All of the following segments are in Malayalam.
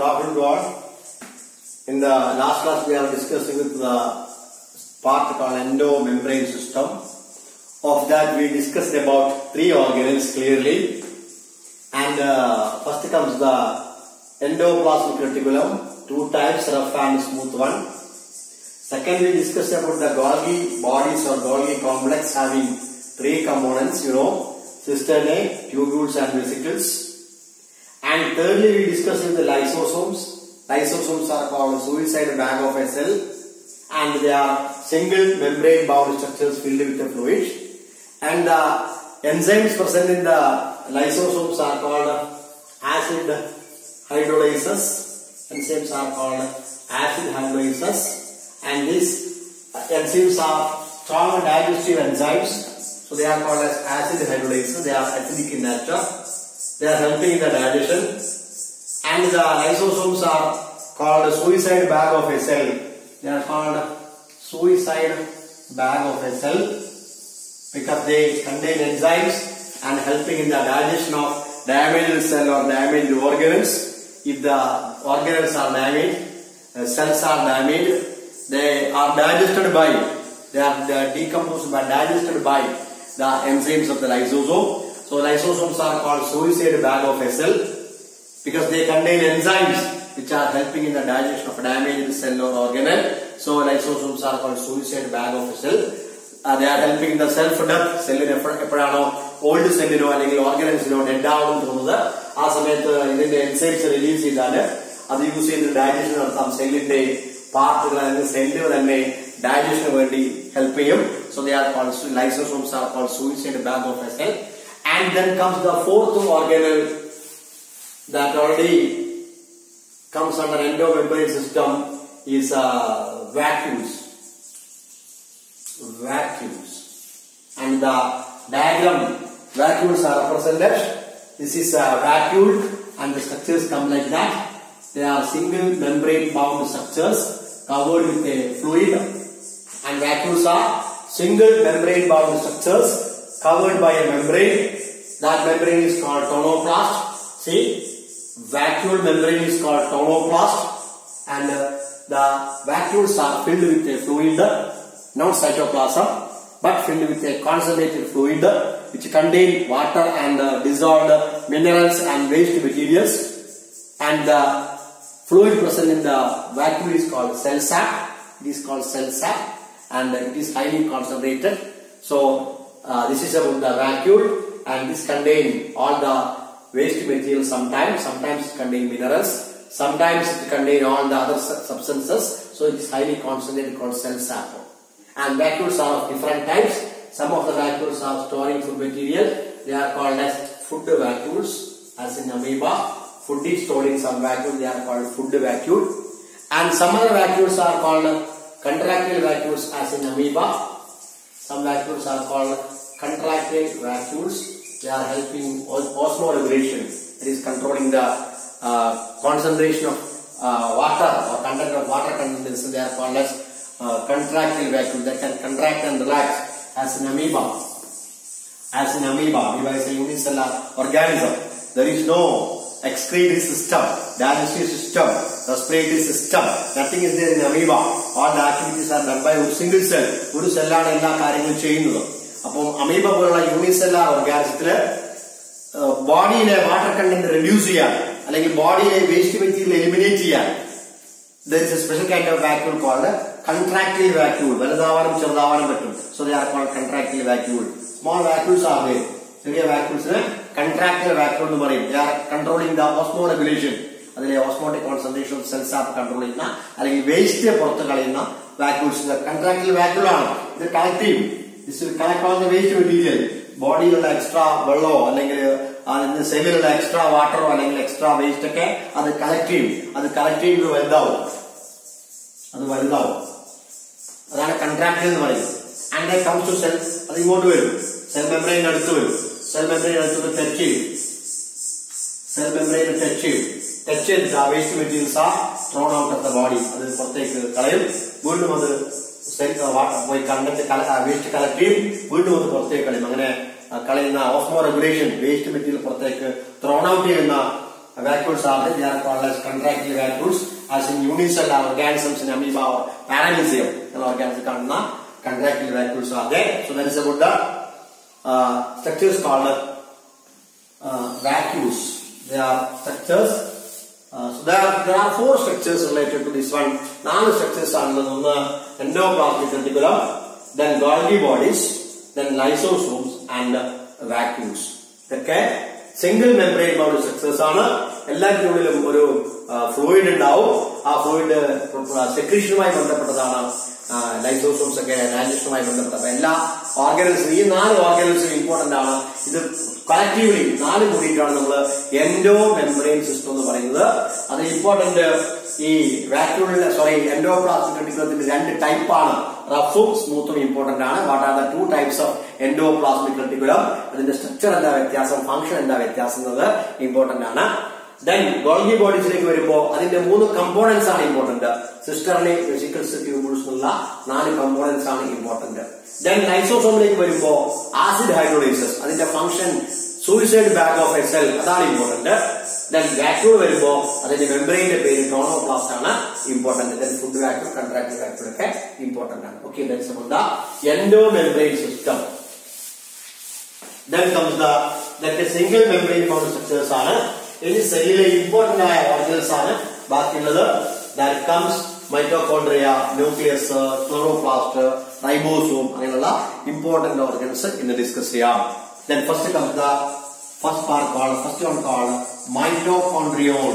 Good afternoon. In the last class, we are discussing with the part called endomembrane system. Of that, we discussed about three organelles clearly. And uh, first comes the endoplasmic reticulum, two types, rough and smooth one. Second, we discussed about the Golgi bodies or Golgi complex having three components, you know, cisternae, tubules and vesicles. And thirdly, we discussed the lysosomes. Lysosomes are called suicide bag of a cell and they are single membrane bound structures filled with the fluid. And the enzymes present in the lysosomes are called acid hydrolysis. Enzymes are called acid hydrolysis. And these enzymes are strong digestive enzymes. So they are called as acid hydrolysis. They are acidic in nature. They are helping in the digestion. And the lysosomes are called a suicide bag of a cell. They are called suicide bag of a cell because they contain enzymes and helping in the digestion of damaged cell or damaged organelles. If the organelles are damaged, cells are damaged, they are digested by, they are they are decomposed by, digested by the enzymes of the lysosome. So lysosomes are called suicide bag of a cell because they contain enzymes which are helping in the digestion of damaged cell or organelle. So lysosomes are called suicide bag of a cell. Uh, they are helping in the self death സെല്ലിന് എപ്പോഴാണോ ഓൾഡ് സെല്ലിനോ അല്ലെങ്കിൽ ഓർഗനൈസിനോ ഡെഡ് ആവണം തോന്നുന്നത് ആ സമയത്ത് ഇതിന്റെ എൻസൈംസ് റിലീസ് ചെയ്താൽ അത് യൂസ് ചെയ്ത് part നടത്താം സെല്ലിന്റെ പാർട്ടുകൾ അല്ലെങ്കിൽ സെല്ലുകൾ തന്നെ of വേണ്ടി ഹെൽപ്പ് ചെയ്യും so they are called lysosomes are called suicide bag of a cell and then comes the fourth organelle that already comes under endomembrane system is uh, vacuoles. Vacuoles. And the diagram vacuoles are represented. This is uh, a vacuole and the structures come like that. They are single membrane bound structures covered with a fluid and vacuoles are single membrane bound structures covered by a membrane. That membrane is called tonoplast. See, vacuole membrane is called tonoplast and uh, the vacuoles are filled with a fluid, not cytoplasm, but filled with a concentrated fluid which contain water and uh, dissolved minerals and waste materials and the fluid present in the vacuole is called cell sap. It is called cell sap and it is highly concentrated. So uh, this is about the vacuole and this contain all the waste material sometimes, sometimes it contain minerals, sometimes it contain all the other substances, so it is highly concentrated called cell sap. And vacuoles are of different types. Some of the vacuoles are storing food material. They are called as food vacuoles, as in amoeba. Food is stored in some vacuole. They are called food vacuole. And some other vacuoles are called contractile vacuoles, as in amoeba. Some vacuoles are called contractile vacuoles. They are helping os- osmoregulation. It is controlling the uh, concentration of uh, water or content of water content. So they are called as uh, contractile vacuole that can contract and relax as an amoeba. As an amoeba, amoeba is a unicellular organism. There is no excretory system, digestive system, respiratory system. Nothing is there in amoeba. All the activities are done by ഒരു സിംഗിൾ സെൽ ഒരു സെല്ലാണ് എല്ലാ കാര്യങ്ങളും ചെയ്യുന്നത് അപ്പം അമീബ പോലുള്ള യൂണിസെല്ലാർ ഓർഗാനിസത്തിൽ ബോഡിയിലെ വാട്ടർ കണ്ടന്റ് റെഡ്യൂസ് ചെയ്യാൻ അല്ലെങ്കിൽ ബോഡിയിലെ വേസ്റ്റ് മെറ്റീരിയൽ എലിമിനേറ്റ് ചെയ്യാൻ. There is a special kind of vacuole called contractile vacuole. വലുതാവാനും ചെറുതാവാനും പറ്റും. So they are called contractile vacuole. Small vacuoles are there. ചെറിയ vacuolesന് contractile vacuole എന്ന് പറയും. They are controlling the osmoregulation അതിലെ ഓസ്മോട്ടിക് കോൺസെൻട്രേഷൻ ഓഫ് സെൽസ് ആപ്പ് കൺട്രോൾ ചെയ്യുന്ന അല്ലെങ്കിൽ വേസ്റ്റ് പുറത്ത് കളയുന്ന വാക്യൂൾസ് കൺട്രാക്ടൽ വാക്യൂൾ ആണ്. ഇത് കളക്ട് ചെയ്യും. This collect on the waste material ബോഡിയിലുള്ള extra വെള്ളമോ അല്ലെങ്കിൽ അതിന്റെ സെല്ലിലുള്ള എക്സ്ട്രാ വാട്ടറോ അല്ലെങ്കിൽ എക്സ്ട്രാ വേസ്റ്റ് ഒക്കെ അത് കളക്ട് ചെയ്യും. അത് കളക്ട് ചെയ്യുമ്പോൾ വലുതാവും. അത് വലുതാവും. അതാണ് കൺട്രാക്ട് എന്ന് പറയുന്നത്. And I comes to cell അത് ഇങ്ങോട്ട് വരും. സെൽ മെമ്പറൈൻ അടുത്ത് വരും. സെൽ മെമ്പറൈൻ അടുത്ത് ടച്ച് ചെയ്യും. സെൽ മെമ്പറൈൻ ടച്ച് ചെയ്യും. ടച്ച് ചെയ്തിട്ട് ആ വേസ്റ്റ് മെറ്റീരിയൽസ് ആ thrown out of the body അത് പുറത്തേക്ക് കളയും. വീണ്ടും അത് പോയി കണ്ടന്റ് വേസ്റ്റ് കളക്ട് ചെയ്യും വീണ്ടും അത് പുറത്തേക്ക് കളയും അങ്ങനെ കളയുന്ന ഓസ്മോ റെഗുലേഷൻ വേസ്റ്റ് മെറ്റീരിയൽ പുറത്തേക്ക് ത്രോൺ ഔട്ട് ചെയ്യുന്ന are there. They are called as contractile vacuoles. As in unicellular organisms in amoeba paramecium, എന്ന organism കാണുന്ന are there. So that is about the uh, structures called uh, vacuoles. They are structures. Uh, so there are, there are four structures related to this one. നാല് structures ആണുള്ളത്. ഒന്ന് endoplasmic reticulum, then Golgi bodies, then lysosomes and uh, vacuoles. ഇതൊക്കെ സിംഗിൾ മെമ്പറൈൻ ബൗണ്ട് സ്ട്രക്ചേഴ്സ് ആണ്. എല്ലാത്തിനുള്ളിലും ഒരു ഫ്ലൂയിഡ് ഉണ്ടാവും. ആ ഫ്ലൂയിഡ് സെക്രീഷനുമായി ബന്ധപ്പെട്ടതാണ് ലൈസോസോംസ് ഒക്കെ ഡൈജഷനുമായി ബന്ധപ്പെട്ടത്. എല്ലാ ഓർഗനൽസും ഈ നാല് ഓർഗനൽസും ഇമ്പോർട്ടന്റ് ആണ്. ഇത് കളക്റ്റീവ്ലി നാല് കൂടിയിട്ടാണ് നമ്മൾ എൻഡോ മെമ്പറേൻ സിസ്റ്റം എന്ന് പറയുന്നത്. അത് ഇമ്പോർട്ടന്റ് ഈ വാക്യൂളിലെ സോറി എൻഡോ റെട്ടിക്കുലത്തിന്റെ രണ്ട് ടൈപ്പാണ് റഫും സ്മൂത്തും ഇമ്പോർട്ടന്റ് ആണ്. What are the two types of endoplasmic reticulum അതിന്റെ സ്ട്രക്ചർ എന്താ വ്യത്യാസം? ഫംഗ്ഷൻ എന്താ വ്യത്യാസം എന്നത് ഇമ്പോർട്ടന്റ് ആണ്. ദെൻ ഗോൾഗി ബോഡീസിലേക്ക് വരുമ്പോൾ അതിന്റെ മൂന്ന് കമ്പോണൻസ് ആണ് ഇമ്പോർട്ടന്റ് സിസ്റ്ററിലെ വെസിക്കിൾസ് ട്യൂബിൾസ് എന്നുള്ള നാല് കമ്പോണൻസ് ആണ് ഇമ്പോർട്ടന്റ് ദെൻ ലൈസോസോമിലേക്ക് വരുമ്പോ ആസിഡ് ഹൈഡ്രോളൈസസ് അതിന്റെ function suicide bag of a cell അതാണ് ഇമ്പോർട്ടന്റ് ദെൻ വാക്യൂൾ വരുമ്പോ അതിന്റെ മെമ്പറിന്റെ പേര് ടോണോപ്ലാസ്റ്റ് ആണ് important then food vacuole contract vacuole ഒക്കെ ഇമ്പോർട്ടന്റ് ആണ്. Okay then about the endomembrane system then comes the that single membrane phone structures ആണ്. ഇനി സെല്ലിലെ ഇമ്പോർട്ടന്റ് ആയ ഓർഗൻസ് ആണ്. ബാക്കിയുള്ളത് that comes mitochondria nucleus chloroplast ribosome അങ്ങനെയുള്ള ഇമ്പോർട്ടന്റ് ഓർഗൻസ് ഇന്ന് ഡിസ്കസ് ചെയ്യാം. Then first comes the first part first one call mitochondrion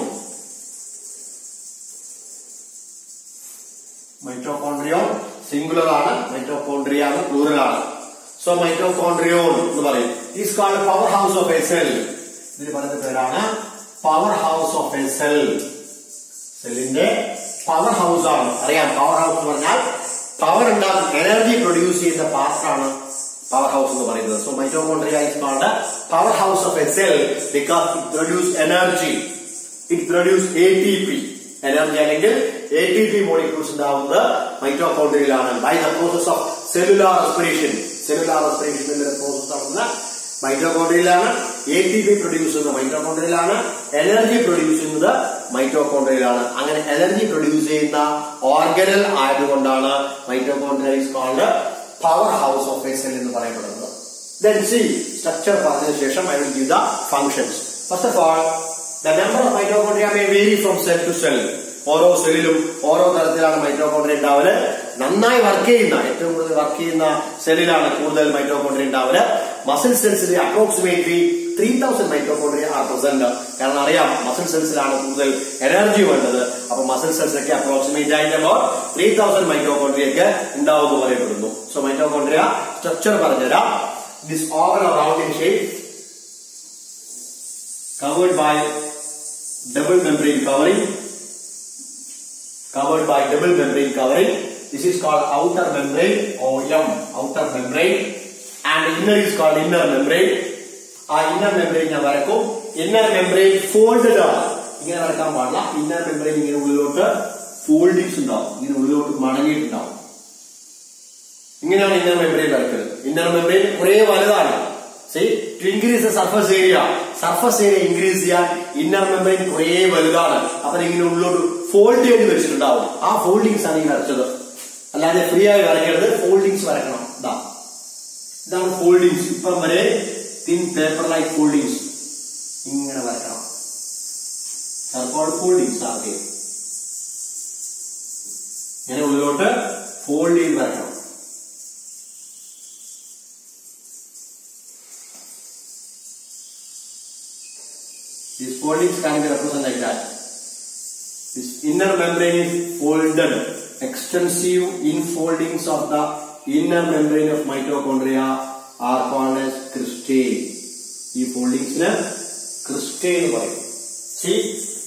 mitochondrion singular ആണ് മൈറ്റോകോൺഡ്രിയ ആണ് പ്ലൂറൽ ആണ്. സോ മൈറ്റോകോൺഡ്രിയോൺ എന്ന് പറയും. Is called powerhouse of a cell ഇതിന് പറയുന്ന പേരാണ്? Power house of a cell സെല്ലിന്റെ പവർ ഹൗസ് ആണ്. അറിയാം പവർ ഹൗസ് എന്ന് പറഞ്ഞാൽ പവർ ഉണ്ടാകും. എനർജി പ്രൊഡ്യൂസ് ചെയ്യുന്ന പാർട്ടാണ് പവർ ഹൗസ് എന്ന് പറയുന്നത്. So mitochondria is called powerhouse of a cell because it produce energy it produce A T P energy അല്ലെങ്കിൽ എ ടി പി മോളിക്യൂൾസ് ഉണ്ടാവുന്നത് മൈറ്റോകോൺട്രിയയിലാണ് by the process of cellular respiration cellular respiration process നടന്ന മൈറ്റോകോൺട്രിയയിലാണ് എ ടി പി പ്രൊഡ്യൂസ് ചെയ്യുന്നത് മൈക്രോകോണ്ടയിലാണ് എനർജി പ്രൊഡ്യൂസ് ചെയ്യുന്നത് മൈക്രോകോണ്ടയിലാണ് അങ്ങനെ എനർജി പ്രൊഡ്യൂസ് ചെയ്യുന്ന ഓർഗനൽ ആയതുകൊണ്ടാണ് മൈക്രോകോണ്ടൈസ് called powerhouse of a cell എന്ന് പറയപ്പെടുന്നത്. ദെൻ സി സ്ട്രക്ചർ പറഞ്ഞതിന് ശേഷം I will give the functions first of all the number of മൈക്രോകോണ്ടിയ may vary from cell to cell ഓരോ സെല്ലിലും ഓരോ തരത്തിലാണ് മൈറ്റോകോൺട്രിയ ഉണ്ടാവൽ. നന്നായി വർക്ക് ചെയ്യുന്ന ഏറ്റവും കൂടുതൽ വർക്ക് ചെയ്യുന്ന സെല്ലിലാണ് കൂടുതൽ മൈറ്റോകോൺട്രിയ ഉണ്ടാവൽ. മസിൽ സെൽസിൽ അപ്രോക്സിമേറ്റ്ലി ത്രീ തൗസൻഡ് മൈക്രോഫോണിയ ആർ പ്രസന്റ് കാരണം അറിയാം മസിൽ സെൽസിലാണ് കൂടുതൽ എനർജി വേണ്ടത് അപ്പൊ മസിൽ സെൽസിലൊക്കെ അപ്രോക്സിമേറ്റ് ആയിട്ട് ത്രീ തൗസൻഡ് മൈക്രോഫോണിയൊക്കെ ഉണ്ടാവും എന്ന് പറയപ്പെടുന്നു സോ മൈറ്റോകോൺട്രിയ സ്ട്രക്ചർ പറഞ്ഞുതരാം this oval round in shape covered by double membrane covering covered by double membrane covering this is called outer membrane or OM outer membrane and inner is called inner membrane ആ ഇന്നർ മെമ്പറൈൻ ഞാൻ വരക്കും. ഇന്നർ മെമ്പറൈൻ ഫോൾഡഡ് ആണ്. ഇങ്ങനെ വരക്കാൻ പാടില്ല. ഇന്നർ മെമ്പറൈൻ ഇങ്ങനെ ഉള്ളിലോട്ട് ഫോൾഡിങ്സ് ഉണ്ടാവും. ഇങ്ങനെ ഉള്ളിലോട്ട് മടങ്ങിയിട്ടുണ്ടാവും. ഇങ്ങനെയാണ് ഇന്നർ മെമ്പറൈൻ വരക്കുന്നത്. ഇന്നർ മെമ്പറൈൻ കുറെ വലുതാണ്. To increase surface area surface area increase ചെയ്യാൻ ഇന്നർ മെമ്പറൈൻ കുറെ വലുതാണ്. അപ്പൊ ഇങ്ങനെ ഉള്ളിലോട്ട് ഫോൾഡ് ചെയ്ത് വെച്ചിട്ടുണ്ടാവും. ആ ഫോൾഡിങ്സ് ആണ് ഇങ്ങനെ വരച്ചത്. അല്ലാതെ ഫ്രീ ആയി വരയ്ക്കരുത്. ഫോൾഡിങ്സ് വരക്കണം. ഇതാ ഇതാണ് ഫോൾഡിങ്സ് ഇപ്പം വരെ തിൻ പേപ്പർ ലൈക്ക് ഫോൾഡിങ്സ് ഇങ്ങനെ വരക്കണം സർക്കോൾ ഫോൾഡിങ്സ് ആദ്യം ഇങ്ങനെ ഉള്ളിലോട്ട് ഫോൾഡ് ചെയ്ത് വരക്കണം These foldings can be represented like that. This inner membrane is folded. Extensive infoldings of the inner membrane of mitochondria are called as cristae. ഈ ഫോൾഡിങ്സിന് ക്രിസ്റ്റേ എന്ന് പറയും see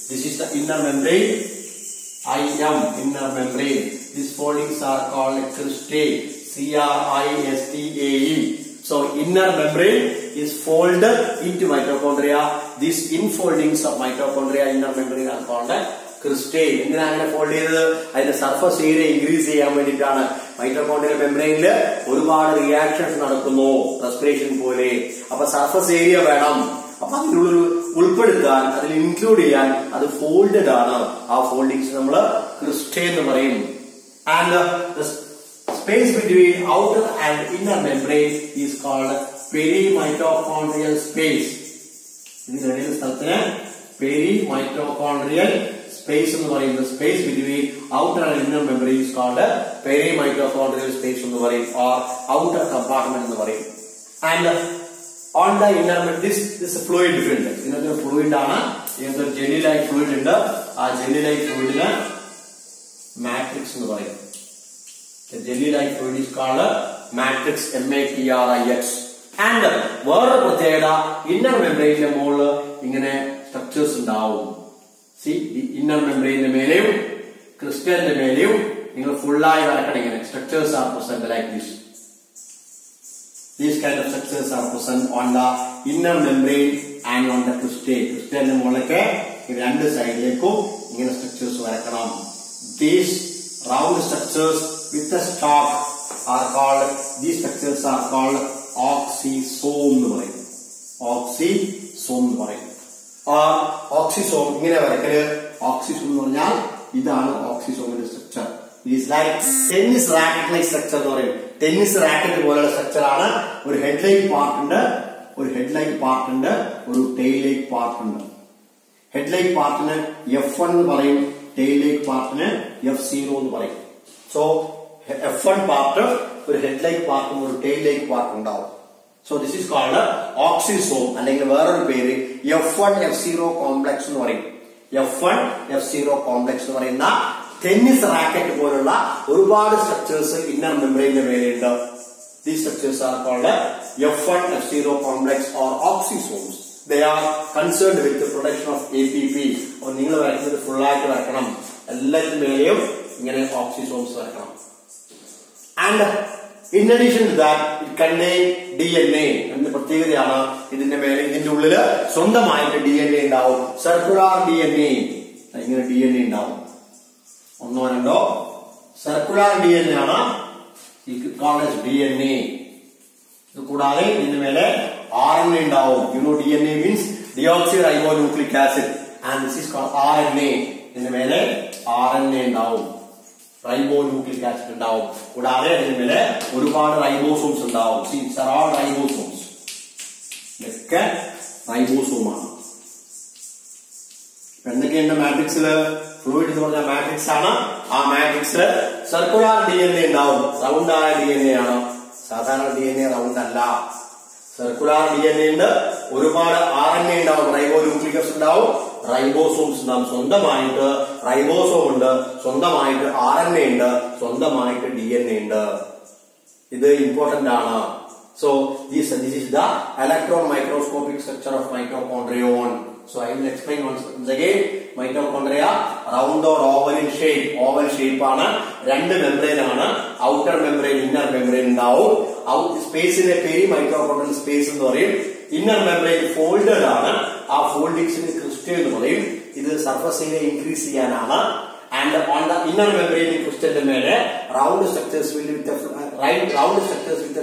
this is the inner membrane I M inner membrane this foldings are called cristae C R I S T A E So inner membrane is folded into mitochondria. These infoldings of mitochondria inner membrane are called cristae എന്തിനാ അങ്ങനെ ഫോൾഡ് ചെയ്തത്? അതിന്റെ സർഫസ് ഏരിയ ഇൻക്രീസ് ചെയ്യാൻ വേണ്ടിയിട്ടാണ്. മൈറ്റോകോൺഡ്രിയ മെംബ്രെയിനിൽ ഒരുപാട് റിയാക്ഷൻസ് നടക്കുന്നു. റെസ്പിറേഷൻ പോലെ. അപ്പൊ സർഫസ് ഏരിയ വേണം. അപ്പൊ അതിനുള്ളൊരു ഉൾപ്പെടുത്താൻ അതിൽ ഇൻക്ലൂഡ് ചെയ്യാൻ അത് ഫോൾഡഡ് ആണ്. ആ ഫോൾഡിങ്സ് നമ്മൾ ക്രിസ്റ്റേ എന്ന് പറയും. And space between outer and inner membrane is called perimitochondrial space ഇതിനിടയിൽ സ്ഥലത്തിന് പെരി മൈറ്റോകോൺട്രിയൽ സ്പേസ് എന്ന് പറയുന്നത് space between outer and inner membrane is called mitochondrial space എന്ന് പറയും ഓർ ഔട്ടർ കമ്പാർട്ട്മെന്റ് എന്ന് പറയും. And on the inner this this fluid filled ഇന്നത്തെ ഫ്ലൂയിഡ് ആണ്. ഇന്നത്തെ ജെല്ലി ലൈക്ക് ഫ്ലൂയിഡ് ഉണ്ട്. ആ ജെല്ലി ലൈക്ക് ഫ്ലൂയിഡിന് മാട്രിക്സ് എന്ന് പറയും. Jelly like fluid is called matrix M A T R I X and വേറൊരു പ്രത്യേകത ഇന്നർ മെമ്പറൈനിന്റെ മുകളിൽ ഇങ്ങനെ സ്ട്രക്ചേഴ്സ് ഉണ്ടാവും. സി ഇന്നർ മെമ്പറിന്റെ മേലെയും ക്രിസ്റ്റലിന്റെ മേലെയും നിങ്ങൾ ഫുള്ളായി വരക്കണം ഇങ്ങനെ. Structures are present like this these kind of structures are present on the inner membrane and on the crystal. ക്രിസ്റ്റലിന്റെ മുകളിലൊക്കെ രണ്ട് സൈഡിലേക്കും ഇങ്ങനെ structures വരക്കണം. These round structures with a stalk are called these structures are called oxysome എന്ന് പറയും. ഓക്സിസോം എന്ന് പറയും. ഓക്സിസോം ഇങ്ങനെ വരക്കൽ ഓക്സിസോം എന്ന് പറഞ്ഞാൽ ഇതാണ് ഓക്സിസോമിന്റെ structure tennis racket like structure എന്ന് പറയും. ടെന്നിസ് റാക്കറ്റ് പോലുള്ള സ്ട്രക്ചർ ആണ് ഒരു ഹെഡ് ലൈക്ക് പാർട്ട് ഉണ്ട് ഒരു ഹെഡ് ലൈക്ക് പാർട്ട് ഉണ്ട് ഒരു ടെയിൽ ലൈക്ക് പാർട്ട് ഉണ്ട്. ഹെഡ് ലൈക്ക് പാർട്ടിന് എഫ് വൺ എന്ന് പറയും ടെയിൽ ലൈക്ക് പാർട്ടിന് എഫ് സീറോ എന്ന് പറയും. സോ എഫ് വൺ പാർട്ട് ഒരു ഹെഡ് ലൈക്ക് പാർട്ടും ഒരു ടെയിൽ ലൈക്ക് പാർട്ടും ഉണ്ടാവും. So this is called oxysome അല്ലെങ്കിൽ വേറൊരു പേര് F one F zero complex എന്ന് പറയും. F one F zero complex എന്ന് പറയുന്ന ടെന്നിസ് റാക്കറ്റ് പോലുള്ള ഒരുപാട് structures inner മെമ്പറിന്റെ structures are called F one F zero complex or oxysomes they are concerned with production of A P P നിങ്ങൾ വരക്കുന്നത് ഫുള്ളായിട്ട് വരക്കണം എല്ലാത്തിനും മേലെയും ഇങ്ങനെ oxysomes വരക്കണം and in addition to that it contain D N A എന്ന പ്രത്യേകതയാണ് ഇതിന്റെ മേലെ ഇതിന്റെ ഉള്ളിൽ സ്വന്തമായിട്ട് ഡി എൻ എ ഉണ്ടാവും. സർക്കുലാർ ഡി എൻ എ ഇങ്ങനെ ഡി എൻ എ ഉണ്ടാവും. ഒന്നോ രണ്ടോ? സർക്കുലാർ ഡി എൻ എ ആണ് കോളേജ് ഡി എൻ എ കൂടാതെ ഇതിന്റെ മേലെ ആർ എൻ എ ഉണ്ടാവും. You know D N A means deoxyribonucleic acid and this is R N A ഇതിന്റെ മേലെ ആർ എൻ എ ഉണ്ടാവും. റൈബോ ന്യൂക്ലിക് ആസിഡ് ഉണ്ടാവും കൂടാതെ അതിന് മേലെ ഒരുപാട് റൈബോസോംസ് ഉണ്ടാവും. റൈബോസോംസ് ഇതൊക്കെ റൈബോസോമാണ് എന്തൊക്കെയുണ്ട് മാട്രിക്സിൽ ഫ്ലൂയിഡ് എന്ന് പറഞ്ഞ മാട്രിക്സ് ആണ്. ആ മാട്രിക്സിൽ സർക്കുലർ ഡി എൻ എ ഉണ്ടാവും. റൗണ്ട് ആയ ഡി എൻ എ ആണ്. സാധാരണ ഡി എൻ എ റൗണ്ട് അല്ല. സർക്കുലർ ഡി എൻ എ ഉണ്ട് ഒരുപാട് ആർ എൻ എ ഉണ്ടാവും. റൈബോ ന്യൂക്ലിക്കസ് ഉണ്ടാവും. റൈബോസോംസ് ഉണ്ടാവും. സ്വന്തമായിട്ട് റൈബോസോം ഉണ്ട് സ്വന്തമായിട്ട് ആർ എൻ എ ഉണ്ട് സ്വന്തമായിട്ട് ഡി എൻ എ ഉണ്ട്. ഇത് ഇമ്പോർട്ടന്റ് ആണ്. So this this is the electron microscopic structure of mitochondrion so i will explain once again. Mitochondria round or oval in shape oval shape ആണ്. രണ്ട് മെംബ്രെയിൻ ആണ്. ഔട്ടർ മെംബ്രെയിൻ ഇന്നർ മെംബ്രെയിൻ ഉണ്ടാവും. ഔട്ട് സ്പേസിനെ പേര് മൈക്രോകോൺഡ്രിയൽ സ്പേസ് എന്ന് പറയും. ഇന്നർ മെംബ്രെയിൻ ഫോൾഡഡ് ആണ്. ആ ഫോൾഡിങ്സിന് ക്രിസ്റ്റൽ എന്ന് പറയും. ഇത് സർഫസിനെ ഇൻക്രീസ് ചെയ്യാനാണ്. And on the inner membrane crystal മേലെ round structures with with the right round structures with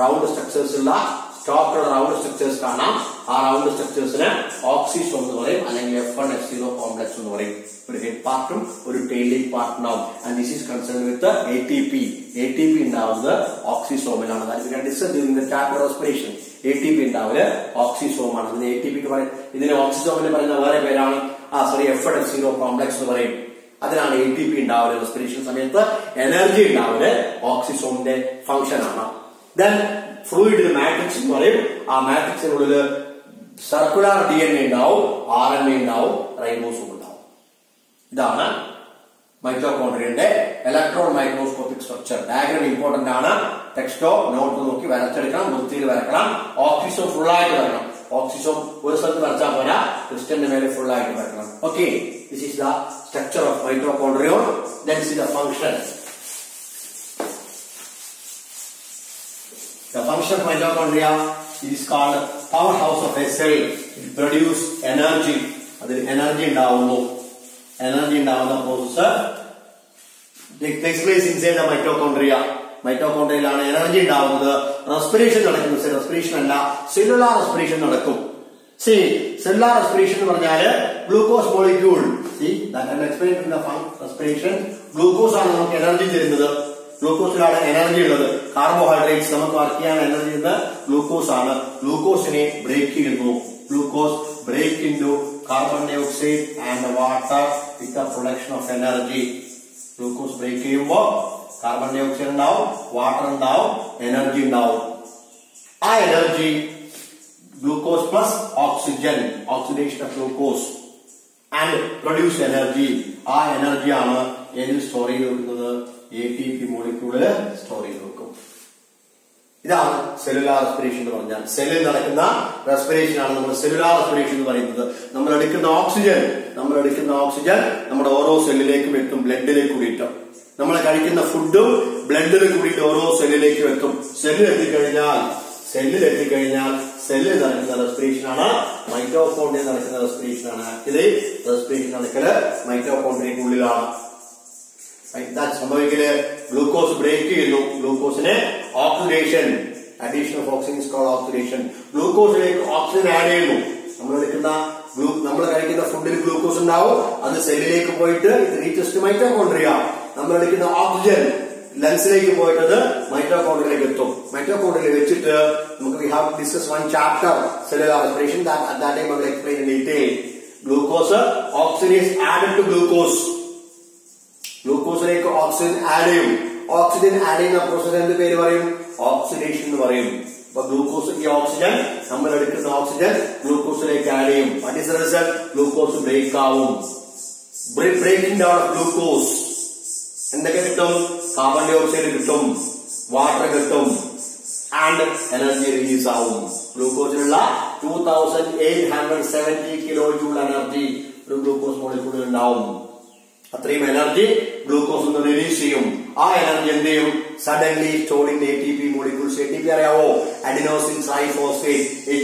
round structures ഉള്ള സ്റ്റോക്കുള്ള റൗണ്ട് സ്ട്രക്ചേഴ്സ് കാണാം. ആ റൗണ്ട് സ്ട്രക്ചേഴ്സിന് ഓക്സിസോം എന്ന് പറയും അല്ലെങ്കിൽ F one F zero complex എന്ന് പറയും. ഒരു ഹെഡ് പാർട്ടും ഒരു ടെയിലിംഗ് പാർട്ട് ഉണ്ടാവും. And this is concern with A T P A T P ഉണ്ടാവുന്നത് ഓക്സിസോമിലാണ് discuss during the tap respiration A T P ഉണ്ടാവില്ല ഓക്സിസോമാണ് അതിന് എ ടി പിക്ക് പറയും. ഇതിന് ഓക്സിസോമിന് പറയുന്ന വേറെ പേരാണ്. ആ sorry F F zero complex എന്ന് പറയും. അതിനാണ് എ ടി പി ഉണ്ടാവില്ല റെസ്പിറേഷൻ സമയത്ത് എനർജി ഉണ്ടാവില്ല ഓക്സിസോമിന്റെ ഫംഗ്ഷൻ ആണ്. ദെൻ ഫ്ലൂയിഡ് മാട്രിക്സ് എന്ന് പറയും. ആ മാട്രിക്സിനുള്ളിൽ സർക്കുലർ ഡി എൻ എ ഉണ്ടാവും. ആർ എൻ എ ഉണ്ടാവും. റൈബോസും ഉണ്ടാവും. ഇതാണ് മൈറ്റോകോൺഡ്രിയന്റെ electron microscopic structure diagram important ആണ്. ടെക്സ്റ്റോ നോട്ട് നോക്കി വരച്ചെടുക്കണം വൃത്തിയിൽ വരക്കണം. ഓക്സിജൻ ഫുൾ ആയിട്ട് വരണം ഓക്സിജൻ ഒരു സ്ഥലത്ത് വരച്ചാൽ പോരാ. ക്രിസ്റ്റന്റെ മേലെ ഫുൾ ആയിട്ട് വരക്കണം. Okay this is the structure of mitochondrion then is the function The function of mitochondria is powerhouse of a cell it produce energy അതിൽ എനർജി ഉണ്ടാവുന്നു. എനർജി ഉണ്ടാവുന്ന process takes place inside the മൈറ്റോകോൺഡ്രിയയിലാണ് energy ഉണ്ടാവുന്നത്. റെസ്പിറേഷൻ നടക്കും റെസ്പിറേഷൻ അല്ല സെല്ലുലാർ റെസ്പിറേഷൻ നടക്കും. സി സെല്ലുലാർ റെസ്പിറേഷൻ എന്ന് പറഞ്ഞാൽ glucose molecule see explain respiration glucose ആണ് നമുക്ക് എനർജി തരുന്നത്. ഗ്ലൂക്കോസിലാണ് എനർജി ഉള്ളത്. കാർബോഹൈഡ്രേറ്റ്സ് നമുക്ക് വർക്ക് ചെയ്യാൻ എനർജി ഉള്ളത് ഗ്ലൂക്കോസ് ആണ്. ഗ്ലൂക്കോസിനെ ബ്രേക്ക് ചെയ്യുന്നു. Glucose break into carbon dioxide and water with the production of energy glucose break ചെയ്യുമ്പോൾ കാർബൺ ഡൈ ഓക്സൈഡ് ഉണ്ടാവും വാട്ടർ ഉണ്ടാവും എനർജി ഉണ്ടാവും. ആ energy glucose plus oxygen oxidation of glucose and produce energy ആ എനർജിയാണ് ഏതിൽ സ്റ്റോർ ചെയ്ത് വെക്കുന്നത് എ ടി പി മോളിക്യൂളിൽ സ്റ്റോർ ചെയ്ത് വെക്കും ഇതാണ് സെല്ലുലാർ റെസ്പിറേഷൻ എന്ന് പറഞ്ഞാൽ സെല്ലിൽ നടക്കുന്ന റെസ്പിറേഷൻ ആണ് നമ്മൾ സെല്ലുലാർ റെസ്പിറേഷൻ എന്ന് പറയുന്നത്. നമ്മൾ എടുക്കുന്ന ഓക്സിജൻ നമ്മൾ എടുക്കുന്ന ഓക്സിജൻ നമ്മുടെ ഓരോ സെല്ലിലേക്കും എത്തും ബ്ലഡിലേക്ക് കൂടിയിട്ട്. നമ്മൾ കഴിക്കുന്ന ഫുഡും ബ്ലഡിൽ കൂടിയിട്ട് ഓരോ സെല്ലിലേക്കും എത്തും. സെല്ലിൽ എത്തിക്കഴിഞ്ഞാൽ സെല്ലിൽ എത്തിക്കഴിഞ്ഞാൽ സെല്ലിൽ നടക്കുന്ന റെസ്പിറേഷൻ ആണ് മൈക്രോഫോണിൽ നടക്കുന്ന റെസ്പിറേഷൻ ആണ്. ആക്ച്വലി റെസ്പിറേഷൻ നടക്കൽ ഇതാ സംഭവിക്കൽ? ഗ്ലൂക്കോസ് ബ്രേക്ക് ചെയ്യുന്നു. ഗ്ലൂക്കോസിനെ oxidation addition of oxygen is oxidation ഗ്ലൂക്കോസിലേക്ക് oxygen add ചെയ്യുന്നു. നമ്മൾ എടുക്കുന്ന ഗ്ലൂ നമ്മൾ കഴിക്കുന്ന ഫുഡിൽ ഗ്ലൂക്കോസ് ഉണ്ടാവും. അത് സെല്ലിലേക്ക് പോയിട്ട് ഇത് റീച്ചസ്റ്റ് മൈറ്റോകോൺഡ്രിയ നമ്മൾ എടുക്കുന്ന ഓക്സിജൻ ലങ്സിലേക്ക് പോയിട്ട് അത് മൈറ്റോകോൺഡ്രിയയിലേക്ക് എത്തും. മൈറ്റോകോൺഡ്രിയയിൽ വെച്ചിട്ട് നമുക്ക് we have discuss one chapter cellular time in detail glucose oxygen add to glucose ഗ്ലൂക്കോസിലേക്ക് oxygen add ചെയ്യും. ഓക്സിജൻ ആഡ് ചെയ്യുന്ന പ്രോസസ് എന്ത് പേര് പറയും? ഓക്സിഡേഷൻ എന്ന് പറയും. അപ്പൊ ഗ്ലൂക്കോസ് ഈ ഓക്സിജൻ നമ്മൾ എടുക്കുന്ന ഓക്സിജൻ ഗ്ലൂക്കോസിലേക്ക് ആഡ് ചെയ്യും. What is result glucose break ആവും. ബ്രേക്കിംഗ് ഡൗൺ ഓഫ് ഗ്ലൂക്കോസ് എന്തൊക്കെ കിട്ടും? കാർബൺ ഡൈ ഓക്സൈഡ് കിട്ടും. വാട്ടർ കിട്ടും. ആൻഡ് എനർജി റിലീസ് ആവും. ഗ്ലൂക്കോസിനുള്ള two thousand eight hundred seventy kilojoule energy ഒരു ഗ്ലൂക്കോസ് മോളിക്കൂളിൽ ഉണ്ടാവും. അത്രയും എനർജി ഗ്ലൂക്കോസ് ഒന്ന് റിലീസ് ചെയ്യും. ആ എനർജി എന്ത് ചെയ്യും? Suddenly സ്റ്റോളിന്റെ A T P molecules A T P അറിയാവോ? Adenosine triphosphate a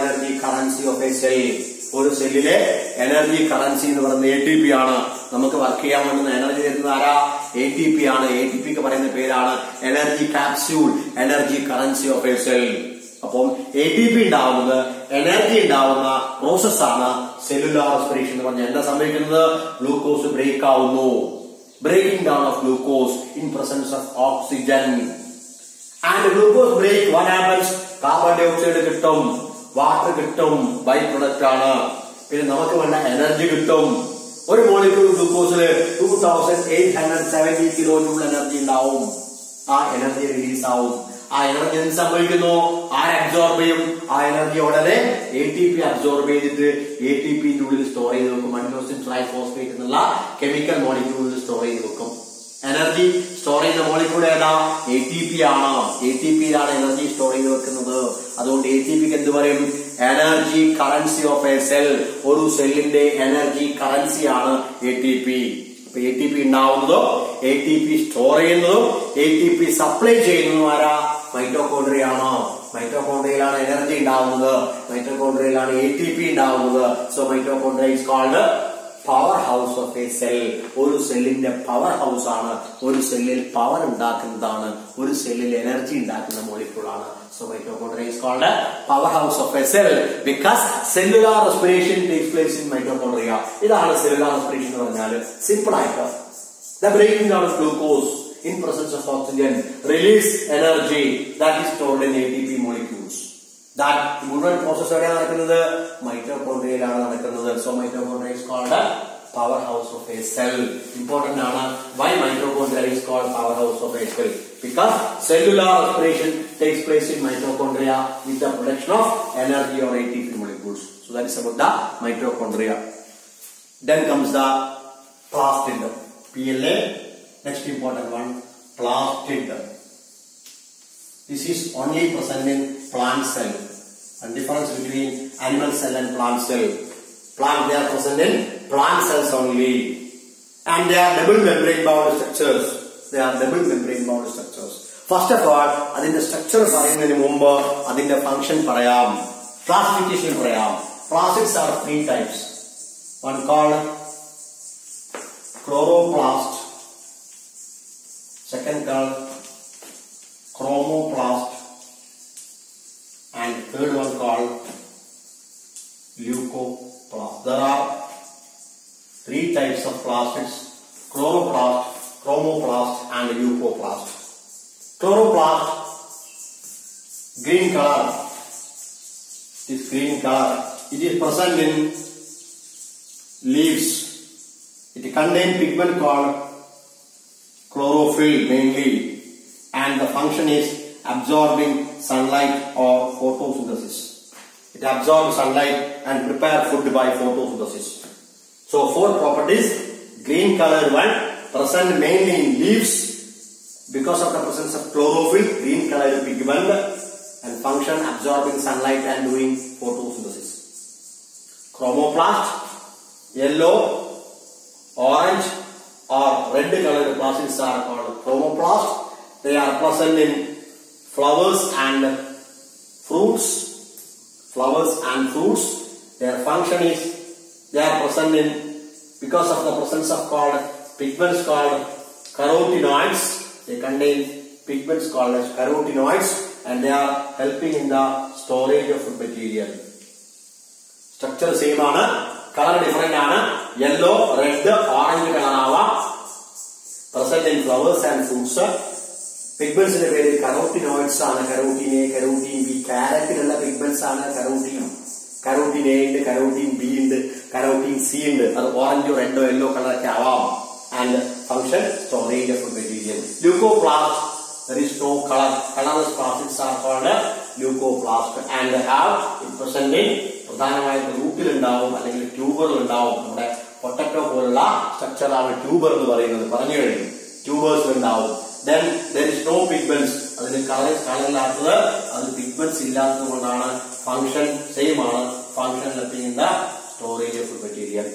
energy currency of a cell ഒരു സെല്ലിലെ എനർജി കറൻസി എന്ന് പറയുന്നത് എ ടി പി ആണ്. നമുക്ക് വർക്ക് ചെയ്യാൻ വേണ്ടുന്ന എനർജി തരുന്നത് ആരാ? എ ടി പി ആണ്. എ ടി പിക്ക് പറയുന്ന പേരാണ് energy capsule energy currency of a cell അപ്പം എ ടി പി ഉണ്ടാവുന്നത് എനർജി ഉണ്ടാവുന്ന പ്രോസസ് ആണ് സെല്ലുലാർ റെസ്പിറേഷൻ എന്ന് പറഞ്ഞാൽ എന്താ സംഭവിക്കുന്നത്? ഗ്ലൂക്കോസ് ബ്രേക്ക് ആവുന്നു. Breaking down of glucose in presence of oxygen and glucose break what happens carbon dioxide കിട്ടും വാട്ടർ കിട്ടും ബൈ പ്രൊഡക്റ്റ് ആണ്. പിന്നെ നമുക്ക് വേണ്ട എനർജി കിട്ടും. ഒരു molecule ഗ്ലൂക്കോസിൽ two thousand eight hundred seventy kilojoule energy ഉണ്ടാവും. ആ എനർജി റിലീസ് ആവും. ആ എനർജി എന്ത് സംഭവിക്കുന്നു? ആര് അബ്സോർബ് ചെയ്യും. ആ എനർജി ഉടനെ എ ടി പി അബ്സോർബ് ചെയ്തിട്ട് എ ടി പിന്റെ ഉള്ളിൽ സ്റ്റോർ ചെയ്ത് വെക്കും. അഡിനോസിൻ ട്രൈഫോസ്ഫേറ്റ് എന്നുള്ള കെമിക്കൽ മോളിക്യൂളിൽ സ്റ്റോർ ചെയ്ത് വെക്കും. എനർജി സ്റ്റോർ ചെയ്യുന്ന മോളിക്യൂൾ ഏതാ? എ ടി പി ആണ്. എ ടി പിയിലാണ് എനർജി സ്റ്റോർ ചെയ്ത് വെക്കുന്നത്. അതുകൊണ്ട് എ ടി പിക്ക് എന്ത് പറയും? Energy currency of a cell ഒരു സെല്ലിന്റെ എനർജി കറൻസി ആണ് A T P A T P ഉണ്ടാവുന്നതും A T P store ചെയ്യുന്നതും എ ടി പി സപ്ലൈ ചെയ്യുന്നതും ആരാ? മൈറ്റോകോൺഡ്രിയ ആണ് മൈറ്റോകോൺഡ്രിയയിലാണ് എനർജി ഉണ്ടാവുന്നത്. മൈറ്റോകോൺഡ്രിയയിലാണ് എ ടി പി ഉണ്ടാവുന്നത്. So mitochondria is called powerhouse of a cell ഒരു സെല്ലിന്റെ പവർ ഹൗസ് ആണ്. ഒരു സെല്ലിൽ പവർ ഉണ്ടാക്കുന്നതാണ്. ഒരു സെല്ലിൽ എനർജി ഉണ്ടാക്കുന്ന molecule so mitochondria is called power house of a cell because cellular respiration takes place in mitochondria ഇതാണ് സെല്ലുലാർ റെസ്പിറേഷൻ എന്ന് പറഞ്ഞാൽ സിമ്പിൾ ആയിട്ട് the of glucose in presence of oxygen release energy that is stored in ATP molecules that മുഴുവൻ പ്രോസസ് എവിടെയാണ് നടക്കുന്നത് മൈറ്റോകോൺഡ്രിയയിലാണ് നടക്കുന്നത് so mitochondria is called power house of a cell important ആണ് why mitochondria is called power house of a cell because cellular respiration takes place in mitochondria with the production of energy or ATP molecules so that is about the mitochondria then comes the plastid PLA next important one plastid this is only present in plant cell and difference between animal cell and plant cell plant they are present in plant cells only and they are double membrane bound structures they are double membrane bound structures first of all അതിന്റെ സ്ട്രക്ചർ പറയുന്നതിന് മുമ്പ് അതിന്റെ ഫംഗ്ഷൻ പറയാം ക്ലാസിഫിക്കേഷൻ പറയാം plastids are three types one called chloroplast second called chromoplast and third one called leucoplast. There are three types of plastids, chloroplast, chromoplast and leucoplast. Chloroplast, green color, this green color. It is present in leaves. It contains pigment called chlorophyll mainly and the function is absorbing sunlight or photosynthesis. It absorbs sunlight and prepare food by photosynthesis. So four properties, green color one, present mainly in leaves because of the presence of chlorophyll, green colored pigment and function absorbing sunlight and doing photosynthesis. Chromoplast, yellow, orange or red colored plastids are called chromoplasts. They are present in flowers and fruits. Flowers and fruits. Their function is they are present in because of the presence of called pigments called carotenoids. They contain pigments called as carotenoids and they are helping in the storage of material. Structure same on colour different ആണ്. യെല്ലോ റെഡ് ഓറഞ്ച് കളർ ആവാം. Present in flowers and fruits പിഗ്മെന്റ്സിന്റെ പേര് കരോട്ടിനോയിഡ്സ് ആണ്. കരോട്ടീൻ എ കരോട്ടീൻ ബി ക്യാരറ്റിലുള്ള പിഗ്മെന്റ്സ് ആണ് കരോട്ടീൻ കരോട്ടീൻ എ ഉണ്ട് കരോട്ടീൻ ബി ഉണ്ട് കരോട്ടീൻ സി ഉണ്ട്. അത് ഓറഞ്ചോ റെഡോ യെല്ലോ കളറൊക്കെ ആവാം. And function storage of material is no color. Colorless plastics are called leucoplast and have it present in പ്രധാനമായിട്ട് റൂട്ടിൽ ഉണ്ടാവും അല്ലെങ്കിൽ ട്യൂബറിൽ ഉണ്ടാവും നമ്മുടെ പൊട്ടറ്റോ പോലുള്ള സ്ട്രക്ചറാണ് ട്യൂബർ എന്ന് പറയുന്നത്. പറഞ്ഞു കഴിഞ്ഞു. ട്യൂബേഴ്സ് ഉണ്ടാവും ദെൻ ഇസ് നോ പിഗ്മെന്റ്സ് അതിന് കളർ കളറില്ലാത്തത് അത് പിഗ്മെന്റ്സ് ഇല്ലാത്തത് കൊണ്ടാണ് ഫംഗ്ഷൻ സെയിം ആണ്. ഫംഗ്ഷൻ ലഭിക്കുന്ന ദ സ്റ്റോറേജ് ഓഫ് മെറ്റീരിയൽ